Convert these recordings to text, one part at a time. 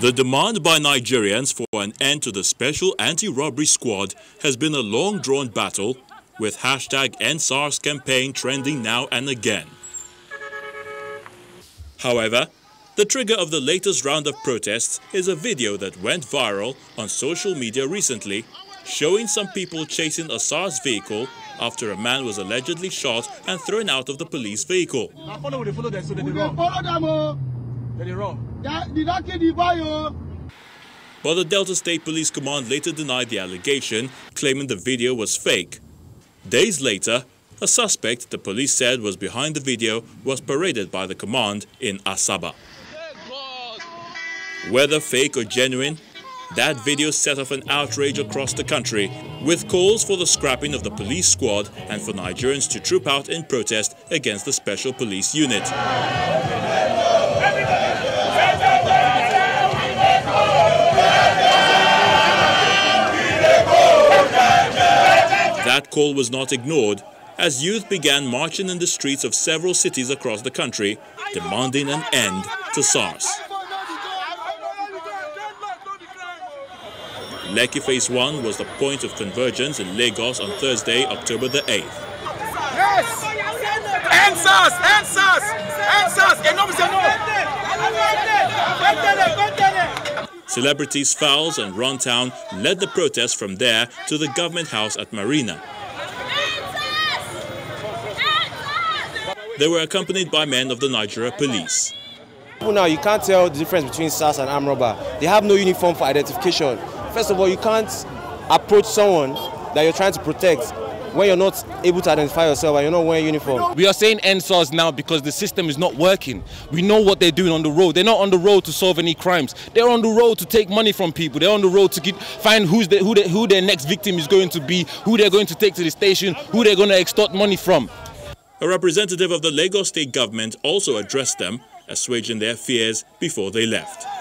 The demand by Nigerians for an end to the Special Anti-Robbery Squad has been a long-drawn battle, with hashtag EndSARS campaign trending now and again. However, the trigger of the latest round of protests is a video that went viral on social media recently, showing some people chasing a SARS vehicle after a man was allegedly shot and thrown out of the police vehicle. But the Delta State Police Command later denied the allegation, claiming the video was fake. Days later, a suspect the police said was behind the video was paraded by the command in Asaba. Whether fake or genuine, that video set off an outrage across the country, with calls for the scrapping of the police squad and for Nigerians to troop out in protest against the Special Police Unit. That call was not ignored as youth began marching in the streets of several cities across the country, demanding an end to SARS. Lekki Phase 1 was the point of convergence in Lagos on Thursday, October the 8th. Yes! End SARS! End SARS! End SARS! Enough is enough! Celebrities Falz and Runtown led the protest from there to the government house at Marina. They were accompanied by men of the Nigeria police. Now you can't tell the difference between SARS and armed robber. They have no uniform for identification. First of all, you can't approach someone that you're trying to protect when you're not able to identify yourself and you're not wearing uniform. We are saying EndSARS now because the system is not working. We know what they're doing on the road. They're not on the road to solve any crimes. They're on the road to take money from people. They're on the road to get, find who's the, who, the, who their next victim is going to be, who they're going to take to the station, who they're going to extort money from. A representative of the Lagos state government also addressed them, assuaging their fears before they left.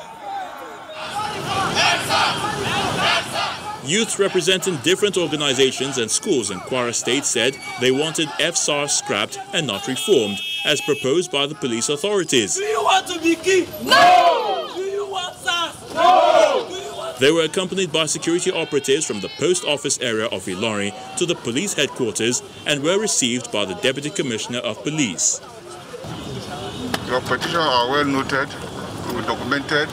Youth representing different organizations and schools in Kwara State said they wanted FSAR scrapped and not reformed, as proposed by the police authorities. Do you want to be king? No! Do you want SARS? No! They were accompanied by security operatives from the post office area of Ilorin to the police headquarters and were received by the Deputy Commissioner of Police. Your petitions are well noted, well documented,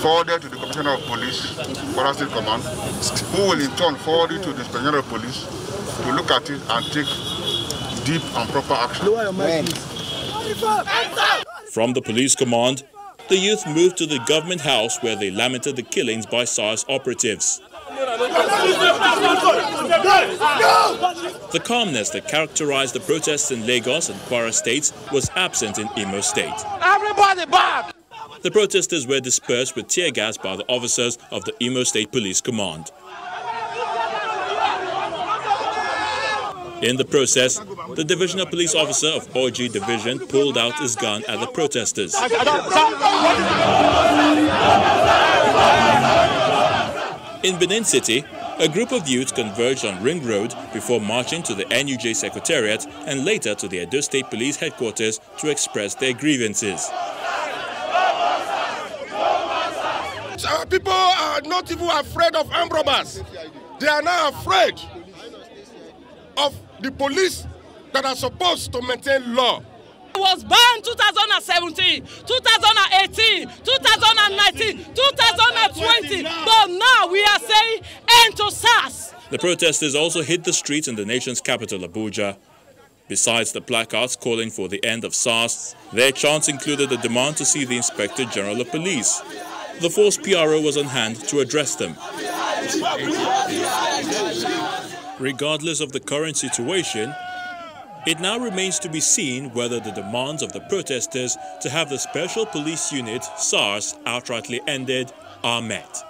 forwarded to the Commissioner of Police, Kwara State Command, who will in turn forward it to the Inspector of Police to look at it and take deep and proper action. From the police command, the youth moved to the government house where they lamented the killings by SARS operatives. The calmness that characterized the protests in Lagos and Kwara states was absent in Imo State. Everybody back! The protesters were dispersed with tear gas by the officers of the Imo State Police Command. In the process, the divisional police officer of OG Division pulled out his gun at the protesters. In Benin City, a group of youths converged on Ring Road before marching to the NUJ Secretariat and later to the Edo State Police Headquarters to express their grievances. People are not even afraid of armed robbers. They are now afraid of the police that are supposed to maintain law. It was banned 2017, 2018, 2019, 2020, but now we are saying end to SARS. The protesters also hit the streets in the nation's capital, Abuja. Besides the placards calling for the end of SARS, their chants included a demand to see the Inspector General of Police. The force PRO was on hand to address them. Regardless of the current situation, it now remains to be seen whether the demands of the protesters to have the Special Police Unit, SARS, outrightly ended are met.